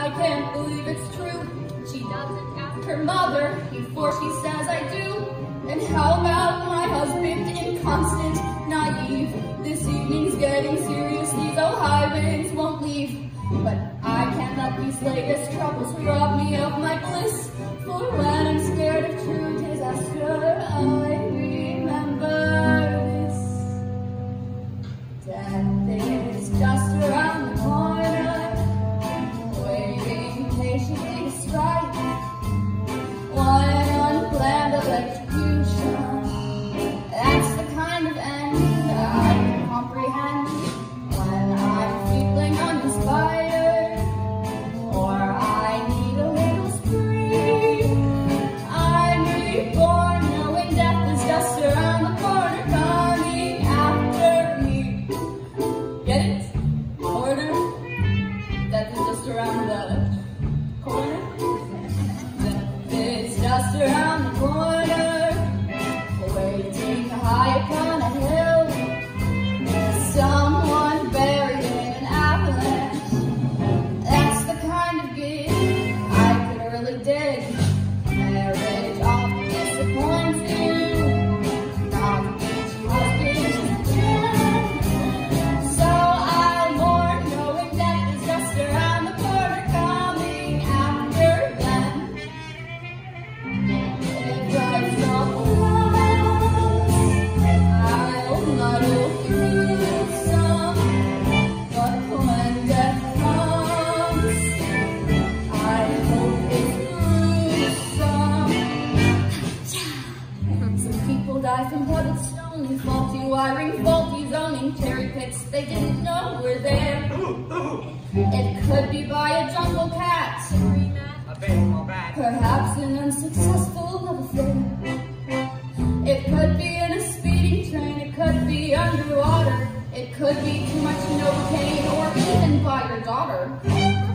I can't believe it's true. She doesn't ask her mother before she says I do. And how about my husband, inconstant, naive? This evening's getting serious, these Ohio winds won't leave. But I can't let these latest troubles rob me of my bliss. For when I'm scared of true disaster, I faulty zoning, cherry they didn't know were there. It could be by a jungle cat, perhaps an unsuccessful love affair. It could be in a speeding train, it could be underwater, it could be too much novocaine or even by your daughter.